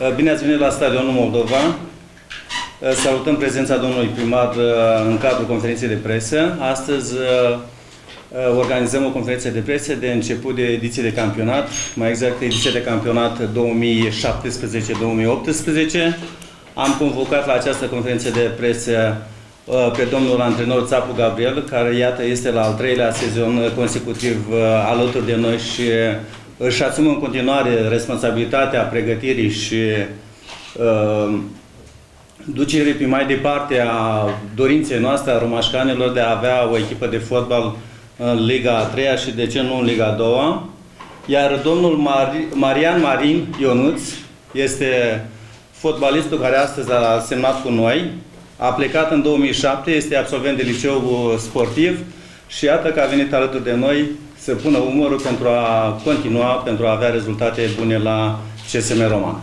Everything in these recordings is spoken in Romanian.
Uh, bine ați venit la Stadionul Moldova. Uh, salutăm prezența domnului primar uh, în cadrul conferinței de presă. Astăzi organizăm o conferință de presă de început de ediție de campionat, mai exact ediție de campionat 2017-2018. Am convocat la această conferință de presă pe domnul antrenor Țapu Gabriel, care iată este la al treilea sezon consecutiv alături de noi și își asumă în continuare responsabilitatea pregătirii și uh, ducerii pe mai departe a dorinței noastre a romașcanilor de a avea o echipă de fotbal în Liga a 3 și de ce nu în Liga a 2 Iar domnul Mari Marian Marin Ionuț este fotbalistul care astăzi a semnat cu noi. A plecat în 2007, este absolvent de liceu sportiv și iată că a venit alături de noi să pună umărul pentru a continua, pentru a avea rezultate bune la CSM Roman.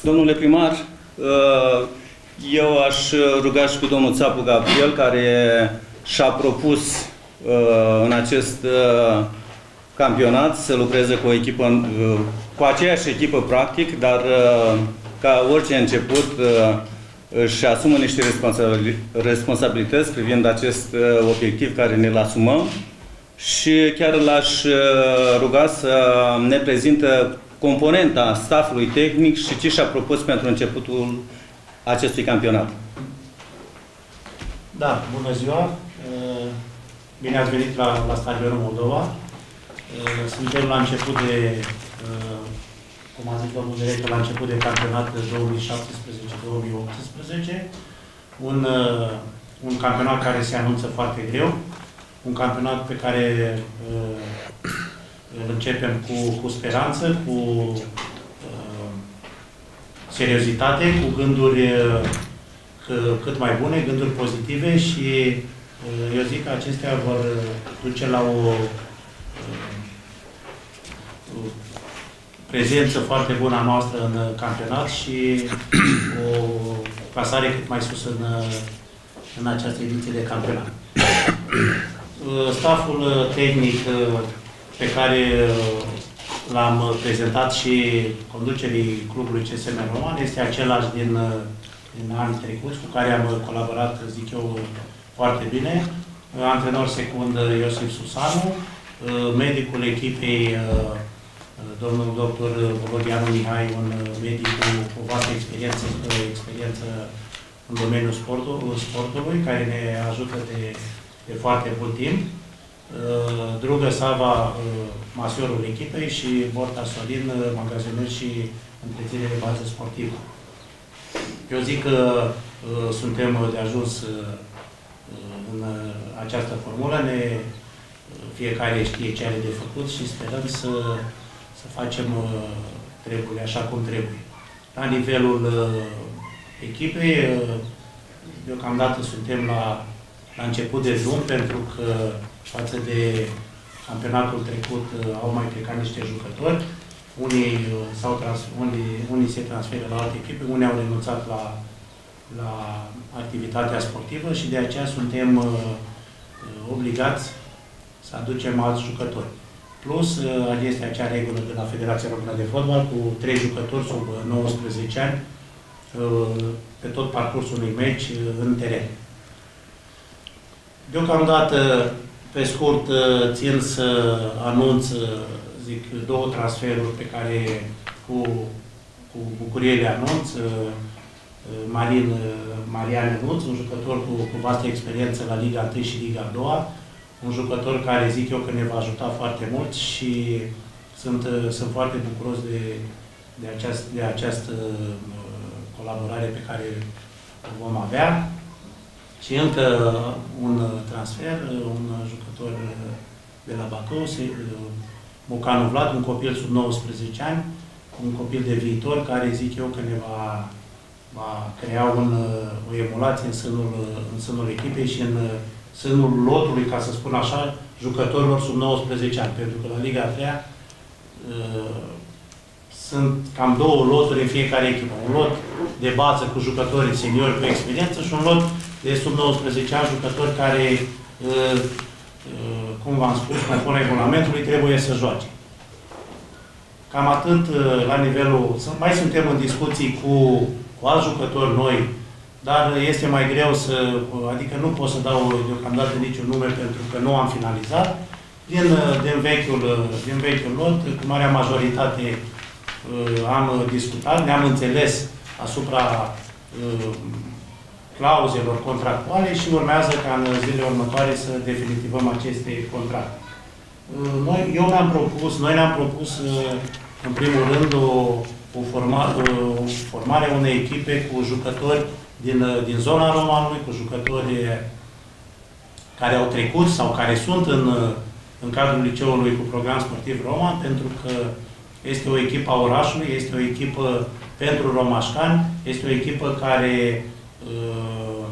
Domnule primar, uh, eu aș ruga și pe domnul Țapu Gabriel, care și-a propus uh, în acest uh, campionat să lucreze cu o echipă, cu aceeași echipă practic, dar ca orice început își asumă niște responsabilități privind acest uh, obiectiv care ne-l asumăm și chiar l-aș uh, ruga să ne prezintă componenta staffului tehnic și ce și-a propus pentru începutul acestui campionat. Da, bună ziua! Uh, bine ați venit la, la Stadionul Moldova. Suntem la început de cum a zis domnul director, la început de campionat 2017-2018. Un, uh, un campionat care se anunță foarte greu, un campionat pe care uh, îl începem cu, cu speranță, cu uh, seriozitate, cu gânduri uh, cât mai bune, gânduri pozitive și uh, eu zic că acestea vor duce la o prezență foarte bună a noastră în campionat și o clasare cât mai sus în, în această ediție de campionat. Staful tehnic pe care l-am prezentat și conducerii clubului CSM Roman este același din, din anii trecuți, cu care am colaborat, zic eu, foarte bine. Antrenor secund Iosif Susanu, medicul echipei domnul doctor Volodianu Mihai, un medic cu o vastă experiență, experiență în domeniul sportului, sportului, care ne ajută de, de foarte mult timp. Uh, Drugă Sava, uh, masiorul echipei și Borta Solin, uh, magazinul și întreținere de bază sportivă. Eu zic că suntem de ajuns în această formulă, ne, fiecare știe ce are de făcut și sperăm să să facem uh, treburile așa cum trebuie. La nivelul uh, echipei, uh, deocamdată suntem la, la început de drum, pentru că față de campionatul trecut au mai plecat niște jucători. Unii, s-au trans, unii, unii se transferă la alte echipe, unii au renunțat la, la activitatea sportivă și de aceea suntem uh, obligați să aducem alți jucători. Plus, uh, este acea regulă de la Federația Română de Fotbal cu trei jucători sub 19 uh, ani uh, pe tot parcursul unui meci în teren. Deocamdată, pe scurt, țin să anunț, zic, două transferuri pe care cu, cu bucurie le anunț. Marin Marian Nuț, un jucător cu, cu vastă experiență la Liga 1 și Liga 2 un jucător care zic eu că ne va ajuta foarte mult și sunt, sunt foarte bucuros de, de, aceast, de această uh, colaborare pe care o vom avea. Și încă un transfer, un jucător de la Bacău, Mocanu Vlad, un copil sub 19 ani, un copil de viitor, care zic eu că ne va, va crea un, o emulație în sânul, în sânul echipei și în sânul lotului, ca să spun așa, jucătorilor sub 19 ani. Pentru că la Liga 3 uh, sunt cam două loturi în fiecare echipă. Un lot de bază cu jucătorii seniori cu experiență și un lot de sub 19 ani jucători care, uh, uh, cum v-am spus, conform regulamentului, trebuie să joace. Cam atât uh, la nivelul... Mai suntem în discuții cu, cu alți jucători noi, dar este mai greu să... Adică nu pot să dau deocamdată niciun nume pentru că nu am finalizat. Din, din, vechiul, din vechiul lot, cu marea majoritate am discutat, ne-am înțeles asupra clauzelor contractuale și urmează ca în zilele următoare să definitivăm aceste contracte. Uh, noi, eu mi-am propus, noi ne-am propus, uh, în primul rând, o, o, forma, o formare unei echipe cu jucători din, uh, din zona romanului, cu jucători care au trecut sau care sunt în, în cadrul liceului cu program sportiv roman, pentru că este o echipă a orașului, este o echipă pentru romașcani, este o echipă care uh,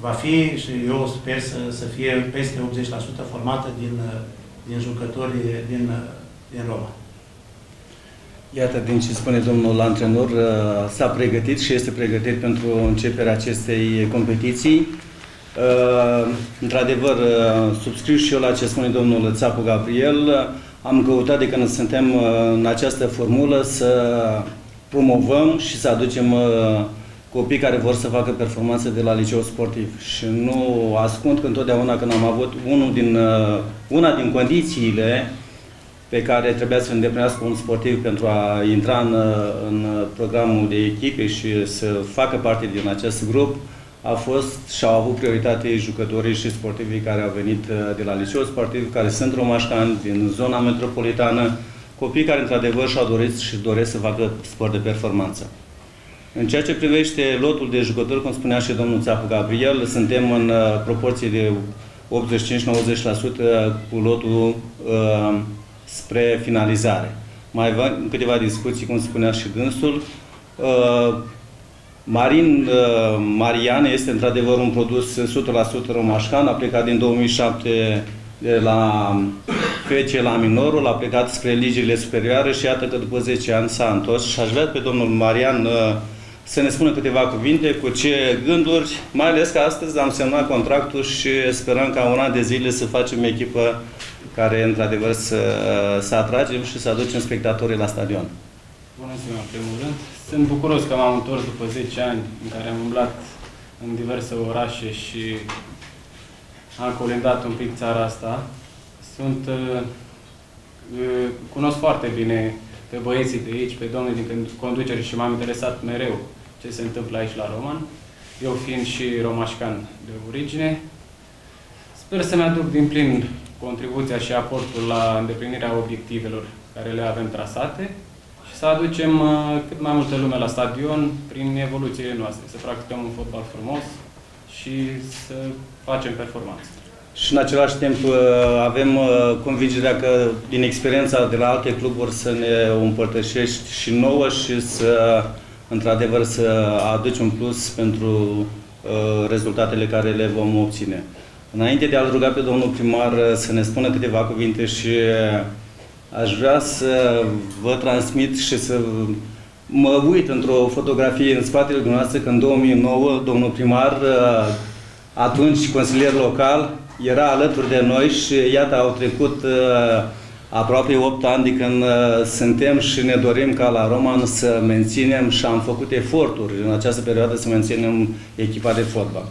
va fi, și eu sper să, să fie peste 80% formată din, din jucători din, din Roma. Iată, din ce spune domnul antrenor, uh, s-a pregătit și este pregătit pentru începerea acestei competiții. Uh, într-adevăr, uh, subscriu și eu la ce spune domnul Țapu Gabriel. Am căutat de când suntem în această formulă să promovăm și să aducem copii care vor să facă performanțe de la liceu sportiv. Și nu ascund că întotdeauna când am avut unul din, una din condițiile pe care trebuia să îndeplinească un sportiv pentru a intra în, în programul de echipe și să facă parte din acest grup, a fost și au avut prioritate jucătorii și sportivii care au venit de la liceu sportiv, care sunt romașcani din zona metropolitană, copii care într-adevăr și-au dorit și doresc să facă sport de performanță. În ceea ce privește lotul de jucători, cum spunea și domnul Țapu Gabriel, suntem în uh, proporție de 85-90% cu lotul uh, spre finalizare. Mai avem câteva discuții, cum spunea și dânsul. Uh, Marin uh, Marian este într-adevăr un produs 100% romașcan, a plecat din 2007 de la fece la minorul, a plecat spre ligiile superioare și iată că după 10 ani s-a întors și aș vrea pe domnul Marian uh, să ne spună câteva cuvinte cu ce gânduri, mai ales că astăzi am semnat contractul și sperăm ca un an de zile să facem echipă care, într-adevăr, să, să atragem și să aducem spectatorii la stadion. Bună ziua, în primul rând. Sunt bucuros că m-am întors după 10 ani în care am umblat în diverse orașe și am colindat un pic țara asta. Sunt, uh, uh, cunosc foarte bine pe băieții de aici, pe domnii din conducere și m-am interesat mereu ce se întâmplă aici la Roman. Eu fiind și romașcan de origine, sper să-mi aduc din plin contribuția și aportul la îndeplinirea obiectivelor care le avem trasate și să aducem uh, cât mai multă lume la stadion prin evoluțiile noastre, să practicăm un fotbal frumos și să facem performanță. Și în același timp uh, avem uh, convingerea că din experiența de la alte cluburi să ne împărtășești și nouă și să într-adevăr să aduci un plus pentru uh, rezultatele care le vom obține. Înainte de a-l ruga pe domnul primar să ne spună câteva cuvinte și aș vrea să vă transmit și să mă uit într-o fotografie în spatele dumneavoastră că în 2009 domnul primar, atunci consilier local, era alături de noi și iată au trecut uh, aproape 8 ani de când uh, suntem și ne dorim ca la Roman să menținem și am făcut eforturi în această perioadă să menținem echipa de fotbal.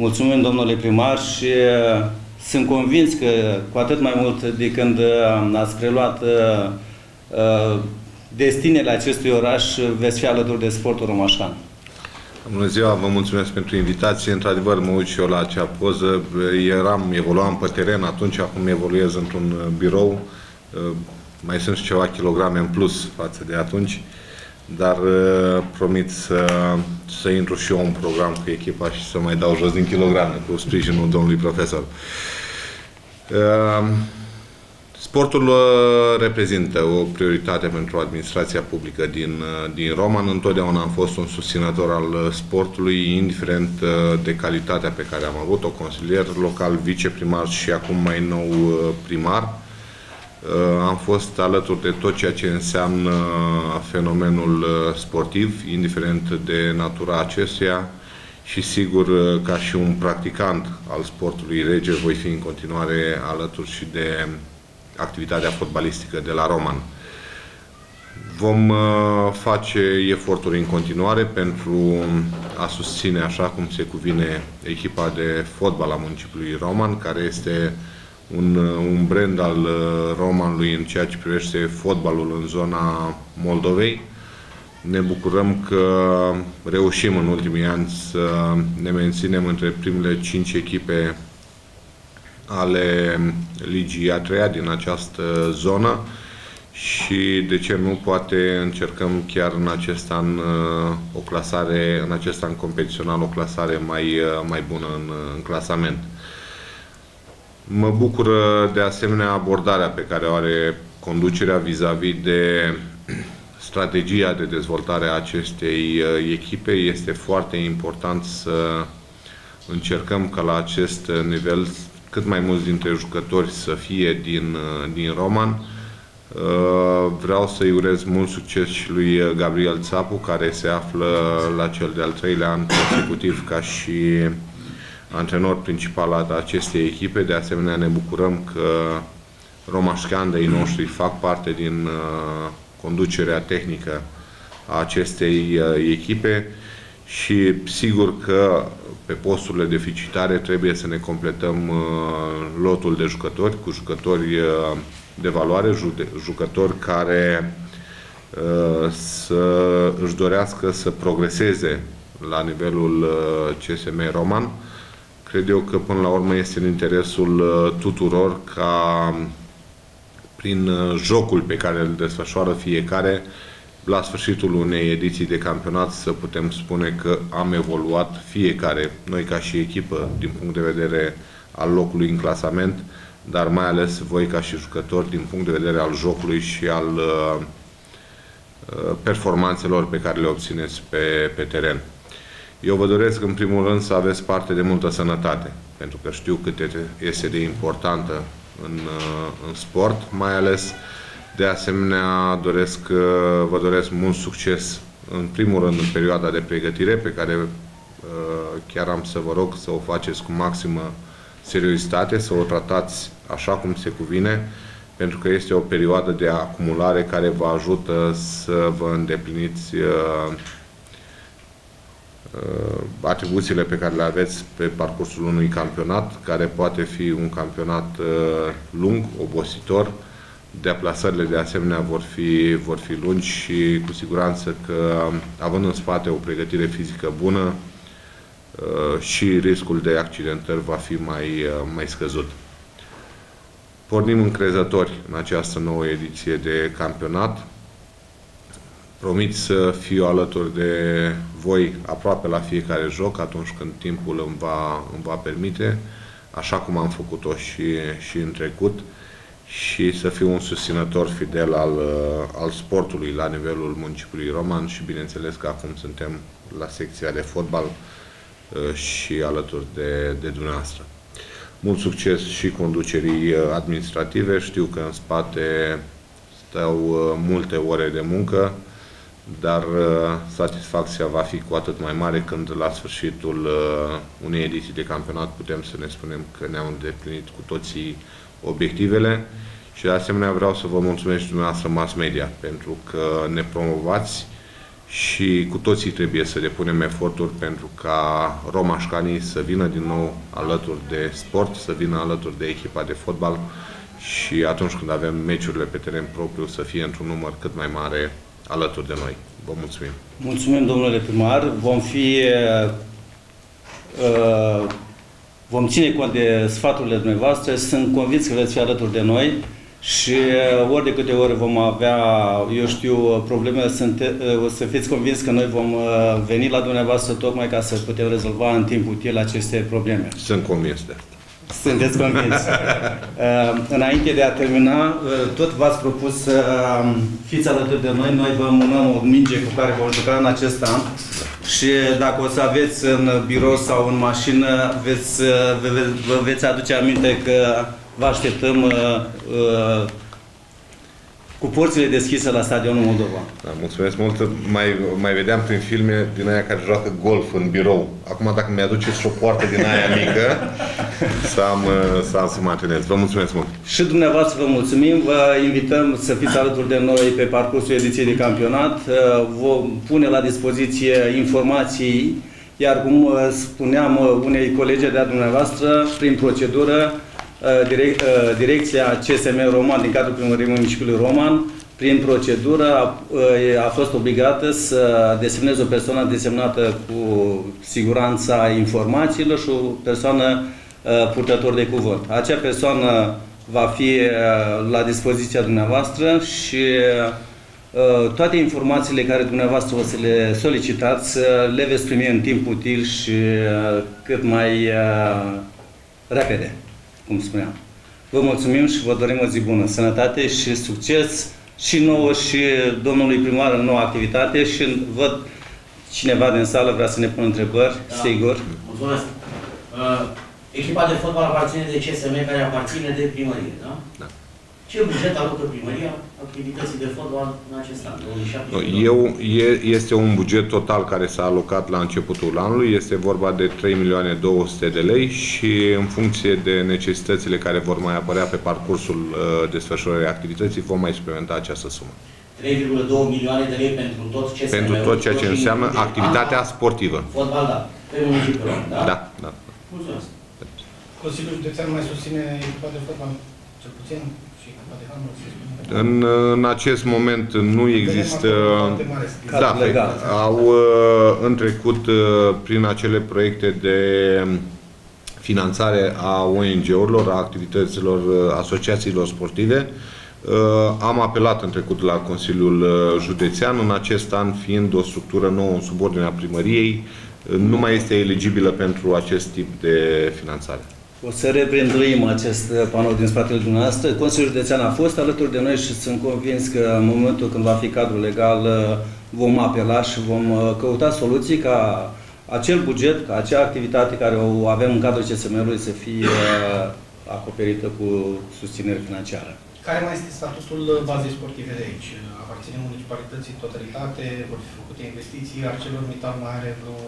Mulțumim domnule primar și uh, sunt convins că cu atât mai mult de când ați preluat destinele acestui oraș veți fi alături de sportul romașan. Bună ziua, vă mulțumesc pentru invitație. Într-adevăr, mă uit și eu la acea poză. Eram, evoluam pe teren atunci, acum evoluez într-un uh, birou. Uh, mai sunt și ceva kilograme în plus față de atunci, dar uh, promit să, să intru și eu în program cu echipa și să mai dau jos din kilograme cu sprijinul domnului profesor. Sportul uh, reprezintă o prioritate pentru administrația publică din, uh, din Roman. Întotdeauna am fost un susținător al uh, sportului, indiferent de calitatea pe care am avut-o, consilier local, viceprimar și acum mai nou primar. Am fost alături de tot ceea ce înseamnă fenomenul sportiv, indiferent de natura acestuia și sigur ca și un practicant al sportului rege voi fi în continuare alături și de activitatea fotbalistică de la Roman. Vom uh, face eforturi în continuare pentru a susține, așa cum se cuvine, echipa de fotbal a municipiului Roman, care este un, uh, un brand al uh, Romanului în ceea ce privește fotbalul în zona Moldovei. Ne bucurăm că reușim în ultimii ani să ne menținem între primele cinci echipe ale Ligii a treia din această zonă și de ce nu poate încercăm chiar în acest an uh, o clasare, în acest an competițional o clasare mai, uh, mai bună în, uh, în clasament. Mă bucură de asemenea abordarea pe care o are conducerea vis-a-vis -vis de strategia de dezvoltare a acestei echipe. Este foarte important să încercăm ca la acest nivel cât mai mulți dintre jucători să fie din, din Roman, Uh, vreau să-i urez mult succes și lui Gabriel Țapu, care se află la cel de-al treilea an consecutiv ca și antrenor principal al acestei echipe. De asemenea, ne bucurăm că romașcandei noștri fac parte din uh, conducerea tehnică a acestei uh, echipe și sigur că pe posturile deficitare trebuie să ne completăm lotul de jucători cu jucători de valoare, jucători care uh, să își dorească să progreseze la nivelul uh, CSM Roman. Cred eu că până la urmă este în interesul uh, tuturor ca prin jocul pe care îl desfășoară fiecare la sfârșitul unei ediții de campionat să putem spune că am evoluat fiecare, noi ca și echipă, din punct de vedere al locului în clasament, dar mai ales voi ca și jucători din punct de vedere al jocului și al uh, uh, performanțelor pe care le obțineți pe, pe teren. Eu vă doresc în primul rând să aveți parte de multă sănătate, pentru că știu cât este de importantă în, uh, în sport, mai ales. De asemenea doresc, vă doresc mult succes în primul rând în perioada de pregătire pe care chiar am să vă rog să o faceți cu maximă seriozitate, să o tratați așa cum se cuvine, pentru că este o perioadă de acumulare care vă ajută să vă îndepliniți uh, uh, atribuțiile pe care le aveți pe parcursul unui campionat, care poate fi un campionat uh, lung, obositor, deplasările de asemenea vor fi, vor fi lungi și cu siguranță că având în spate o pregătire fizică bună și riscul de accidentări va fi mai, mai scăzut. Pornim încrezători în această nouă ediție de campionat. Promit să fiu alături de voi aproape la fiecare joc atunci când timpul îmi va, îmi va permite, așa cum am făcut-o și, și în trecut și să fiu un susținător fidel al, al sportului la nivelul municipiului Roman și bineînțeles că acum suntem la secția de fotbal uh, și alături de, de dumneavoastră. Mult succes și conducerii uh, administrative. Știu că în spate stau uh, multe ore de muncă, dar uh, satisfacția va fi cu atât mai mare când la sfârșitul unei ediții de campionat putem să ne spunem că ne-am îndeplinit cu toții obiectivele. Și de asemenea vreau să vă mulțumesc și dumneavoastră mass media pentru că ne promovați și cu toții trebuie să depunem eforturi pentru ca romașcanii să vină din nou alături de sport, să vină alături de echipa de fotbal și atunci când avem meciurile pe teren propriu să fie într-un număr cât mai mare alături de noi. Vă mulțumim! Mulțumim, domnule primar! Vom fi uh, vom ține cont de sfaturile dumneavoastră, sunt convins că veți fi alături de noi și uh, ori de câte ori vom avea, eu știu, probleme, sunt, uh, o să fiți convins că noi vom uh, veni la dumneavoastră tocmai ca să putem rezolva în timp util aceste probleme. Sunt convins de asta. Sunteți convins. Înainte de a termina, tot v-ați propus să um, fiți alături de noi. Noi vă mânăm o minge cu care vom juca în acest an. Și dacă o să aveți în birou sau în mașină, veți, vă veți aduce aminte că vă așteptăm uh, uh, cu porțile deschise la stadionul Moldova. Da, mulțumesc mult. Mai, mai vedeam prin filme din aia care joacă golf în birou. Acum dacă mi-aduceți și o poartă din aia mică, să am, uh, să am să mă antrenez. Vă mulțumesc mult! Și dumneavoastră vă mulțumim, vă invităm să fiți alături de noi pe parcursul ediției de campionat. Uh, vom pune la dispoziție informații, iar cum uh, spuneam unei colege de-a dumneavoastră, prin procedură, direc direcția CSM Roman din cadrul primăriei municipiului Roman prin procedură a, a fost obligată să desemneze o persoană desemnată cu siguranța informațiilor și o persoană purtător de cuvânt. Acea persoană va fi la dispoziția dumneavoastră și toate informațiile care dumneavoastră o să le solicitați le veți primi în timp util și cât mai repede, cum spuneam. Vă mulțumim și vă dorim o zi bună, sănătate și succes și nouă și domnului primar în noua activitate și văd cineva din sală vrea să ne pună întrebări, da. sigur. Mulțumesc. Uh, echipa de fotbal aparține de CSM care aparține de primărie, da? Da. Ce buget alocă primăria activității de fotbal în acest an, 2017? Eu, e, este un buget total care s-a alocat la începutul anului, este vorba de 3 milioane 200 de lei și în funcție de necesitățile care vor mai apărea pe parcursul uh, desfășurării activității, vom mai experimenta această sumă. 3,2 milioane de lei pentru tot ce Pentru tot ceea ce înseamnă activitatea sportivă. Fotbal, da. Pe municipiul, da? Da, da. Mulțumesc. Consiliul Județean mai susține echipa de fotbal, cel puțin? În, în acest moment nu există... Da, au uh, în trecut uh, prin acele proiecte de finanțare a ONG-urilor, a activităților, uh, asociațiilor sportive. Am apelat în trecut la Consiliul Județean, în acest an fiind o structură nouă în subordinea primăriei, nu mai este eligibilă pentru acest tip de finanțare. O să reprinduim acest panou din spatele dumneavoastră. Consiliul Județean a fost alături de noi și sunt convins că în momentul când va fi cadrul legal vom apela și vom uh, căuta soluții ca acel buget, ca acea activitate care o avem în cadrul CSM-ului să fie uh, acoperită cu susținere financiară. Care mai este statutul bazei sportive de aici? Aparține municipalității totalitate? Vor fi făcute investiții? ArcelorMittal mai are vreo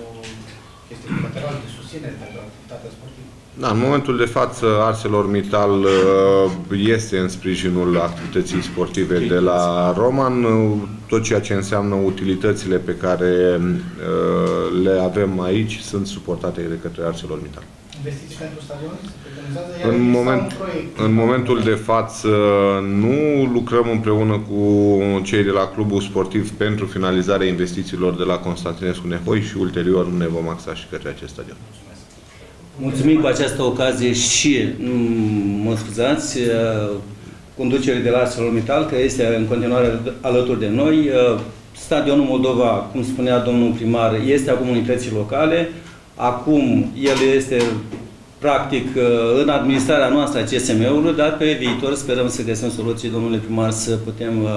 chestie colaterală de susținere pentru activitatea sportivă? Da, în momentul de față, ArcelorMittal uh, este în sprijinul activității sportive de la Roman. Tot ceea ce înseamnă utilitățile pe care uh, le avem aici sunt suportate de către ArcelorMittal. Investiții pentru stadion? În, moment, în momentul de față nu lucrăm împreună cu cei de la clubul sportiv pentru finalizarea investițiilor de la Constantinescu Nehoi și ulterior ne vom axa și către acest stadion. Mulțumim cu această ocazie și, mm, mă scuzați, uh, conducerii de la ArcelorMittal, că este în continuare alături de noi. Uh, stadionul Moldova, cum spunea domnul primar, este a comunității locale. Acum el este practic uh, în administrarea noastră a CSM-ului, dar pe viitor sperăm să găsim soluții, domnule primar, să putem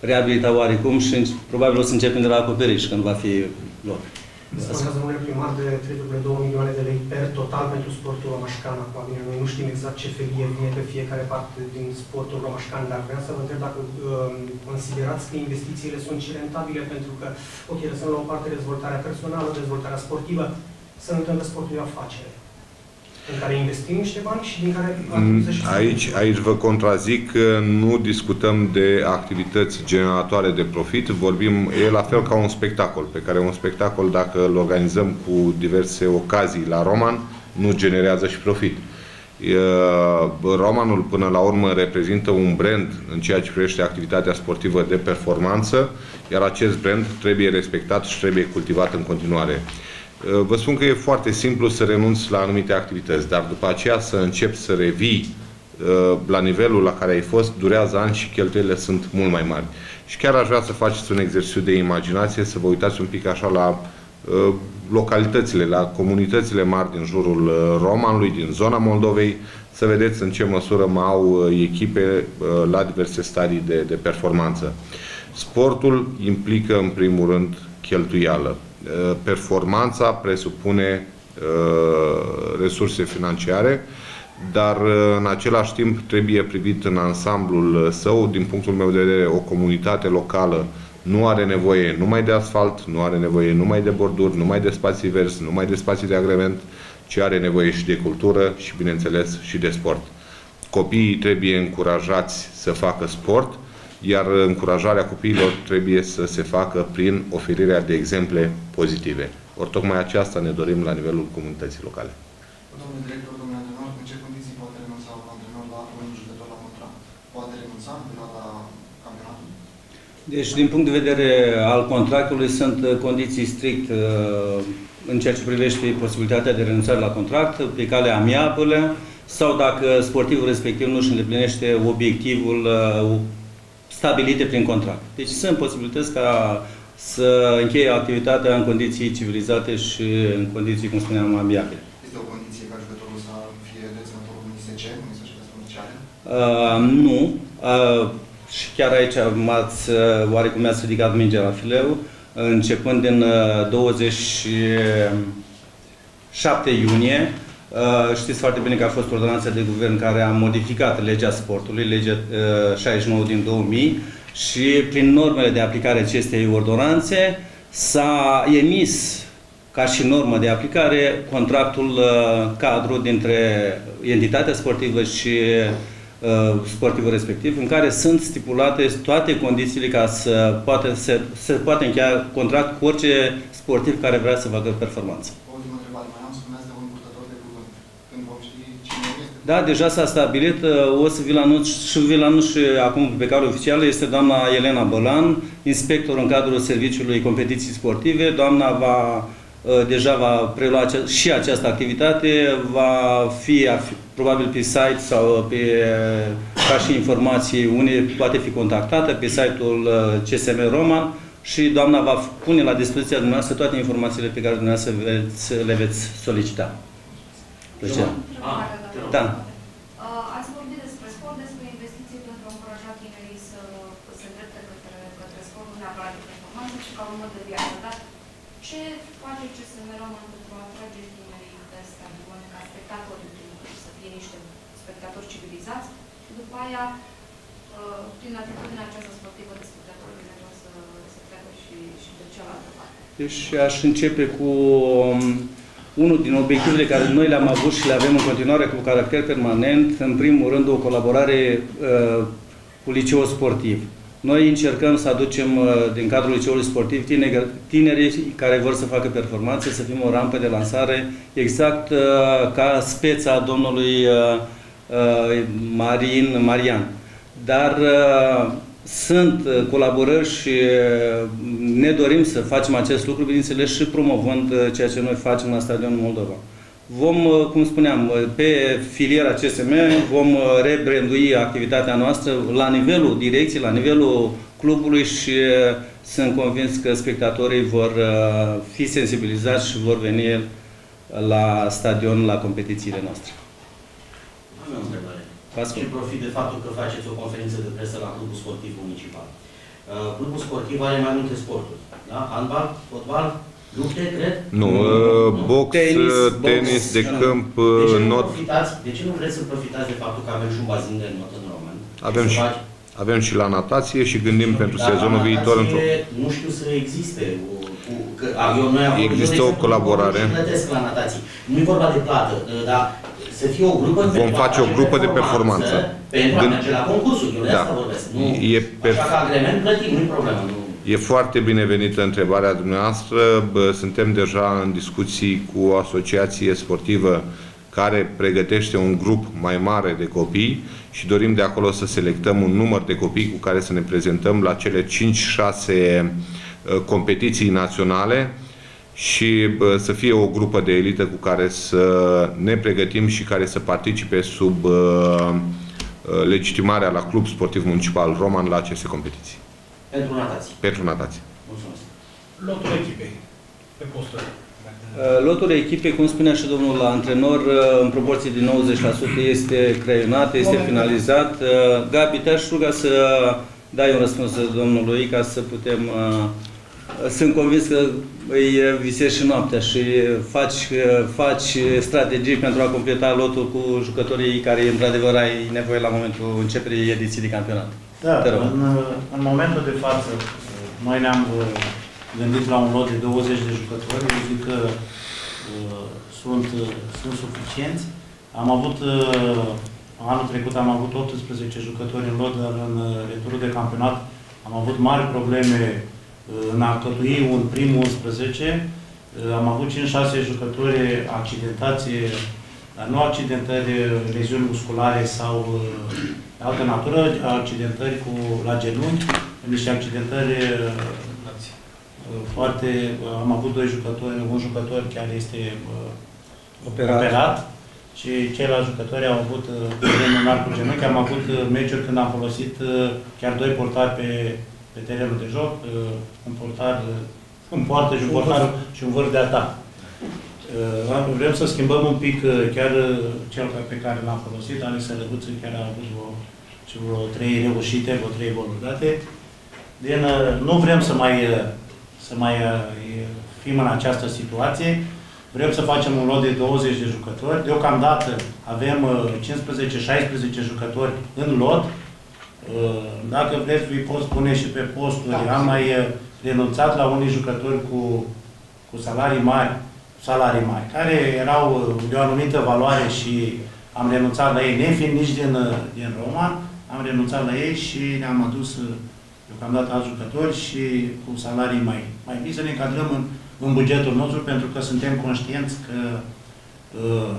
reabilita oarecum și probabil o să începem de la acoperiș când va fi loc. Spuneați, domnule primar, de 3,2 milioane de lei per total pentru sportul romașcan. Acum, bine, noi nu știm exact ce felie vine pe fiecare parte din sportul romașcan, dar vreau să vă întreb dacă uh, considerați că investițiile sunt și rentabile, pentru că, ok, lăsăm la o parte dezvoltarea personală, dezvoltarea sportivă, să nu uităm că sportul e o afacere în care investim niște bani și din care mm, aici, aici vă contrazic că nu discutăm de activități generatoare de profit, vorbim, e la fel ca un spectacol, pe care un spectacol, dacă îl organizăm cu diverse ocazii la Roman, nu generează și profit. Romanul, până la urmă, reprezintă un brand în ceea ce privește activitatea sportivă de performanță, iar acest brand trebuie respectat și trebuie cultivat în continuare. Uh, vă spun că e foarte simplu să renunți la anumite activități, dar după aceea să începi să revii uh, la nivelul la care ai fost, durează ani și cheltuielile sunt mult mai mari. Și chiar aș vrea să faceți un exercițiu de imaginație, să vă uitați un pic așa la uh, localitățile, la comunitățile mari din jurul Romanului, din zona Moldovei, să vedeți în ce măsură mai au echipe la diverse stadii de, de performanță. Sportul implică, în primul rând, cheltuială. Uh, performanța presupune uh, resurse financiare, dar uh, în același timp trebuie privit în ansamblul său, din punctul meu de vedere, o comunitate locală nu are nevoie numai de asfalt, nu are nevoie numai de borduri, numai de spații verzi, numai de spații de agrement, ci are nevoie și de cultură și, bineînțeles, și de sport. Copiii trebuie încurajați să facă sport, iar încurajarea copiilor trebuie să se facă prin oferirea de exemple pozitive. Ori tocmai aceasta ne dorim la nivelul comunității locale. Domnule director, domnule antrenor, în ce condiții poate renunța un antrenor la un jucător la contract? Poate renunța în perioada campionatului? Deci, din punct de vedere al contractului, sunt uh, condiții strict uh, în ceea ce privește posibilitatea de renunțare la contract, pe cale amiabilă, sau dacă sportivul respectiv nu își îndeplinește obiectivul uh, stabilite prin contract. Deci sunt posibilități ca să încheie activitatea în condiții civilizate și în condiții, cum spuneam, amiabile. Este o condiție ca jucătorul să fie deținătorul unui SC, unui societăți comerciale? Uh, nu. Uh, și chiar aici m-ați, uh, oarecum mi-ați ridicat mingea la fileu. Începând din uh, 27 iunie, uh, știți foarte bine că a fost ordonanța de guvern care a modificat legea sportului, legea uh, 69 din 2000, și prin normele de aplicare acestei ordonanțe s-a emis ca și normă de aplicare contractul uh, cadru dintre entitatea sportivă și uh, sportivul respectiv, în care sunt stipulate toate condițiile ca să poate, să, să poate încheia contract cu orice sportiv care vrea să facă performanță. O ultimă întrebare. Mai am spuneați de un purtător de cuvânt. Când vom ști cine este? Da, deja s-a stabilit, uh, o să vi-l anunț și vi-l anunț și acum pe care oficială, este doamna Elena Bălan, inspector în cadrul Serviciului Competiții Sportive. Doamna va, uh, deja va prelua ace- și această activitate, va fi, ar fi probabil pe site sau pe, ca și informații unde poate fi contactată pe site-ul uh, CSM Roman și doamna va pune la dispoziția dumneavoastră toate informațiile pe care dumneavoastră veți, le veți solicita. Plăcere. Ah, te rog. Da. Uh, Ați vorbit despre sport, despre investiții pentru a încuraja tinerii să se îndrepte către, către sport, nu neapărat de performanță, ci ca urmă de viață. Dar ce face CSM Roman pentru a atrage tinerii pe stadion ca spectatori în primul rând, să fie niște spectatori civilizați și după aia, uh, prin atitudinea aceasta sportivă de spectatori, Dumnezeu să, să treacă și, și de cealaltă parte. Deci aș începe cu um, unul din obiectivele care noi le-am avut și le avem în continuare cu caracter permanent, în primul rând o colaborare uh, cu liceul sportiv. Noi încercăm să aducem uh, din cadrul liceului sportiv tineri, tinerii care vor să facă performanțe, să fim o rampă de lansare, exact uh, ca speța domnului uh, uh, Marin Marian. Dar uh, sunt uh, colaborări și uh, ne dorim să facem acest lucru, bineînțeles, și promovând uh, ceea ce noi facem la Stadionul Moldova. Vom, uh, cum spuneam, uh, pe filiera CSM vom uh, rebrandui activitatea noastră la nivelul direcției, la nivelul clubului și uh, sunt convins că spectatorii vor uh, fi sensibilizați și vor veni la stadion la competițiile noastre. Am eu o întrebare. Vă ascult. Și profit de faptul că faceți o conferință de presă la Clubul Sportiv Municipal. Uh, Clubul Sportiv are mai multe sporturi. Da? Handbal, fotbal, lupte, cred? Nu, uh, box, Tenis, uh, box, tenis de da. câmp, De uh, ce, nu not. profitați, de ce nu vreți să profitați de faptul că avem și un bazin de not în român? Avem Să și- faci- Avem și la natație și gândim pentru Dar sezonul la viitor într-o... natație Nu știu să existe. O, cu, că, a, eu, noi am Există eu, de o exemplu, colaborare. nu plătesc la natație. Nu e vorba de plată, uh, dar să fie o grupă Vom pentru a face o grupă de performanță. Pentru a Gând- merge la concursuri, eu de Da. asta vorbesc. Nu, E Așa perf- că agrement plătim, nu-i problemă. Nu. E foarte binevenită întrebarea dumneavoastră. Bă, Suntem deja în discuții cu o asociație sportivă care pregătește un grup mai mare de copii și dorim de acolo să selectăm un număr de copii cu care să ne prezentăm la cele 5-6 competiții naționale și bă, să fie o grupă de elită cu care să ne pregătim și care să participe sub uh, uh, legitimarea la Club Sportiv Municipal Roman la aceste competiții Pentru natație. pentru natație. Mulțumesc. Lotul echipei, pe posturi. Uh, Lotul echipei, cum spunea și domnul antrenor, uh, în proporție de 90% este creionat, este finalizat. Uh, Gabi, te-aș ruga să dai un răspuns domnului ca să putem... uh, Sunt convins că îi visezi și noaptea și faci, uh, faci strategii pentru a completa lotul cu jucătorii care într-adevăr ai nevoie la momentul începerii ediției de campionat. Da, Te rog. în, în momentul de față, noi ne-am uh, gândit la un lot de 20 de jucători. Eu zic că uh, sunt, uh, sunt suficienți. Am avut, uh, anul trecut am avut 18 jucători în lot, dar în uh, returul de campionat am avut mari probleme uh, în a cătui un prim 11. Uh, Am avut 5-6 jucători accidentați, dar nu accidentări, uh, leziuni musculare sau uh, de altă natură, accidentări cu, la genunchi, niște accidentări uh, uh, foarte... uh, Am avut doi jucători, un jucător chiar este uh, Operat. operat și ceilalți jucători au avut uh, probleme mari cu genunchi. Am avut uh, meciuri când am folosit uh, chiar doi portari pe, pe terenul de joc, uh, un portar uh, în poartă și un portar și un vârf de atac. Uh, Vrem să schimbăm un pic, uh, chiar uh, cel pe care l-am folosit, Alex Sălăguță, chiar a avut vreo, și vreo trei reușite, vreo trei goluri date. Din, uh, nu vrem să mai, uh, să mai uh, fim în această situație. Vrem să facem un lot de 20 de jucători. Deocamdată avem uh, 15-16 jucători în lot. Uh, Dacă vreți, vi pot spune și pe posturi. Am mai uh, renunțat la unii jucători cu, cu salarii mari, salarii mari, care erau uh, de o anumită valoare și am renunțat la ei, nefiind nici din, uh, din Roman, am renunțat la ei și ne-am adus uh, deocamdată alți jucători și cu salarii mai, mai mici să ne încadrăm în, în bugetul nostru, pentru că suntem conștienți că uh,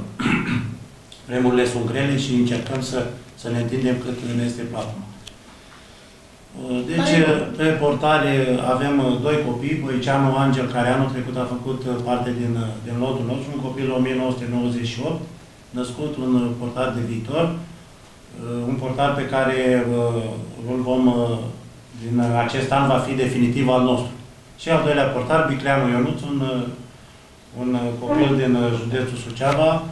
vremurile sunt grele și încercăm să, să ne întindem cât ne este platforma. Uh, Deci, pe portare avem uh, doi copii, Boiceanu Angel, care anul trecut a făcut uh, parte din, uh, din lotul nostru, un copil 1998, născut un uh, portar de viitor, uh, un portar pe care uh, îl vom, uh, din acest an, va fi definitiv al nostru. Și al doilea portar, Bicleanu Ionuț, un, uh, un uh, copil din uh, județul Suceava,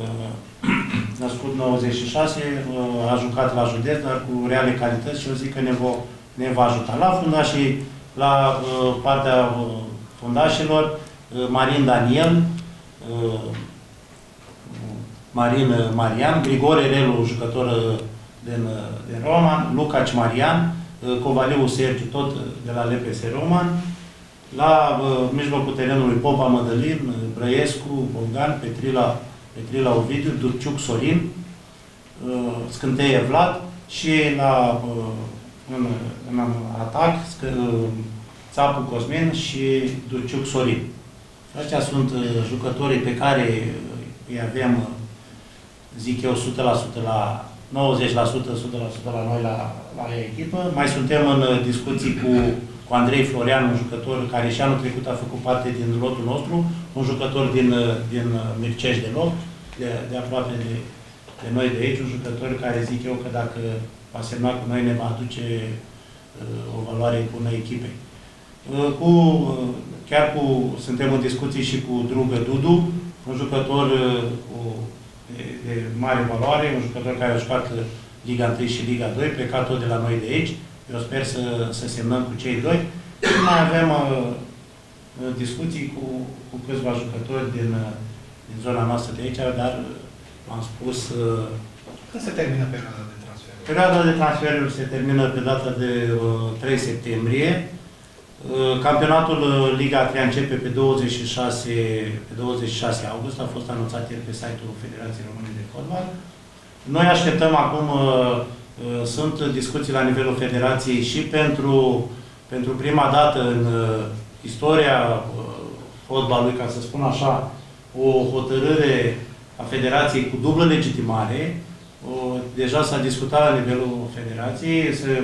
uh, născut 96, uh, a jucat la județ, dar cu reale calități și eu zic că ne, vo, ne va ajuta. La fundașii, la uh, partea uh, fundașilor, uh, Marin Daniel, uh, Marin uh, Marian, Grigore Relu, jucător uh, din, uh, din Roman, Lucaci Marian, uh, Covaliu Sergiu, tot uh, de la LPS Roman, la uh, mijlocul terenului Popa Mădălin, uh, Brăiescu, Bogdan, Petrila, Petrila Ovidiu, Durciuc Sorin, uh, Scânteie Vlad și la, uh, în, în atac Scă, uh, Țapu Cosmin și Durciuc Sorin. Aceștia sunt uh, jucătorii pe care uh, îi avem, uh, zic eu, 100% la 90%, 100% la noi la, la echipă. Mai suntem în uh, discuții cu, cu Andrei Florean, un jucător care și anul trecut a făcut parte din lotul nostru, un jucător din, uh, din uh, Mirceș de lot, de, de aproape de, de noi de aici, un jucător care zic eu că dacă va semna cu noi ne va aduce uh, o valoare bună echipei. Uh, cu, uh, chiar cu, suntem în discuții și cu Drugă Dudu, un jucător uh, cu, de, de mare valoare, un jucător care a jucat uh, Liga 1 și Liga 2, plecat tot de la noi de aici. Eu sper să, să semnăm cu cei doi. Și mai avem uh, uh, discuții cu, cu câțiva jucători din, uh, din zona noastră de aici, dar uh, am spus, uh, Când se termină perioada de transfer? perioada de transferuri se termină pe data de uh, 3 septembrie. Uh, Campionatul uh, Liga 3 începe pe 26, pe 26 august, a fost anunțat ieri pe site-ul Federației Române de Fotbal. Noi așteptăm acum, uh, uh, sunt discuții la nivelul Federației și pentru, pentru prima dată în uh, istoria uh, fotbalului, ca să spun așa, o hotărâre a Federației cu dublă legitimare. O, deja s-a discutat la nivelul Federației, se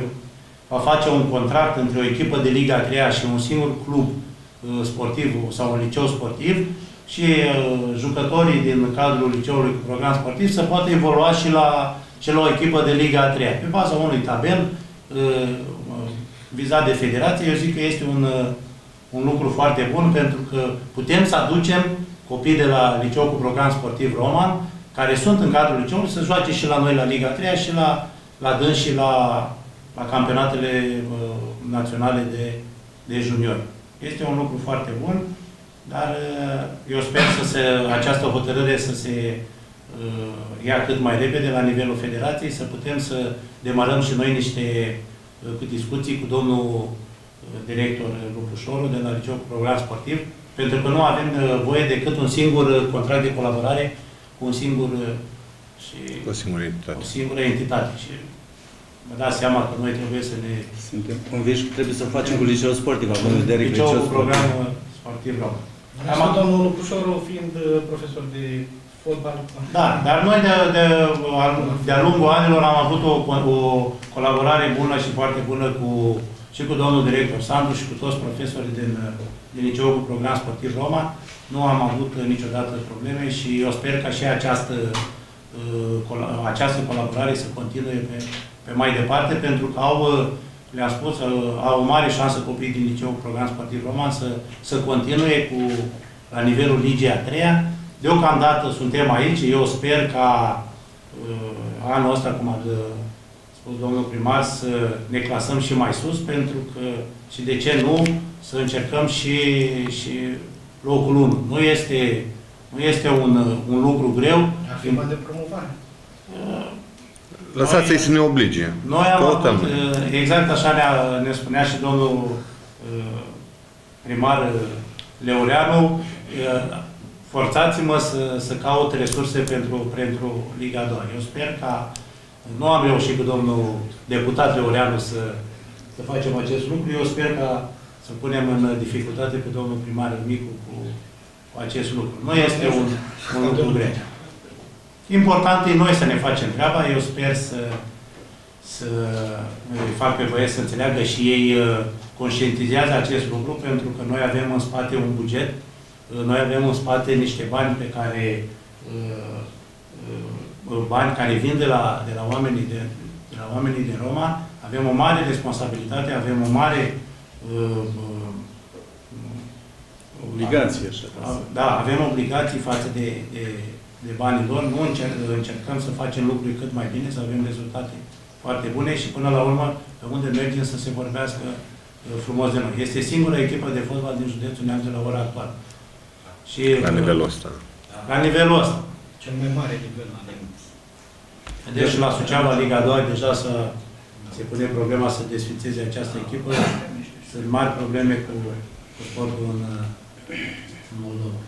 va face un contract între o echipă de Liga 3 și un singur club uh, sportiv sau un liceu sportiv și uh, jucătorii din cadrul liceului cu program sportiv să poată evolua și la, și la o echipă de Liga 3 pe baza unui tabel uh, uh, vizat de federație. Eu zic că este un, uh, un lucru foarte bun pentru că putem să aducem copii de la liceu cu program sportiv roman care sunt în cadrul liceului să joace și la noi la Liga 3 și la, la dâns și la, la campionatele uh, naționale de, de juniori. Este un lucru foarte bun, dar uh, eu sper să se, această hotărâre să se uh, ia cât mai repede la nivelul federației, să putem să demarăm și noi niște uh, discuții cu domnul uh, director Lupușoru de la Liceu cu Program Sportiv, pentru că nu avem uh, voie decât un singur uh, contract de colaborare cu un singur uh, și Cu o singură entitate. o singură entitate. Și vă dați seama că noi trebuie să ne Suntem convinși că trebuie să facem cu liceul sportiv, având în vedere că liceul liceul cu sportiv. program uh, sportiv român. Am domnul Lupușoru fiind uh, profesor de fotbal. Da, dar noi de, de, de-a lungul anilor am avut o, o colaborare bună și foarte bună cu, și cu domnul director Sandu și cu toți profesorii din, din liceul cu program sportiv Roma. Nu am avut niciodată probleme și eu sper ca și această, uh, cola- această colaborare să continue pe, pe mai departe, pentru că au, uh, le-am spus, uh, au o mare șansă copiii din liceul cu program sportiv Roman să, să continue cu, la nivelul Ligii a treia. Deocamdată suntem aici, eu sper ca uh, anul ăsta, cum a uh, spus domnul primar, să ne clasăm și mai sus, pentru că, și de ce nu, să încercăm și, și locul 1. Nu este, nu este un, un lucru greu. Ar fi mai de promovare. Uh, Lăsați-i să ne oblige. Noi am Căutăm. avut, uh, exact așa ne, ne spunea și domnul uh, primar uh, Leoreanu, uh, forțați-mă să, să caut resurse pentru, pentru Liga 2. Eu sper ca, nu am reușit cu domnul deputat Leoreanu să, să facem acest lucru, eu sper ca să punem în dificultate pe domnul primar Micu cu, cu acest lucru. Nu este un, un lucru greu. Important e noi să ne facem treaba. Eu sper să, să îi fac pe băieți să înțeleagă și ei uh, conștientizează acest lucru, pentru că noi avem în spate un buget, uh, noi avem în spate niște bani pe care uh, uh, bani care vin de la, de la oamenii de, de la oamenii din Roma, avem o mare responsabilitate, avem o mare uh, uh, Obligație, așa. da, avem obligații față de, de, de banii lor. Nu încerc, încercăm să facem lucruri cât mai bine, să avem rezultate foarte bune și până la urmă, pe unde mergem să se vorbească uh, frumos de noi. Este singura echipă de fotbal din județul Neamț de la ora actuală. Și, La nivelul ăsta. La nivelul ăsta. Cel mai mare nivel la Neamț. Deci la Suceava, Liga 2, deja să se pune problema să desfințeze această echipă. Sunt mari probleme cu, cu sportul în, în Moldova.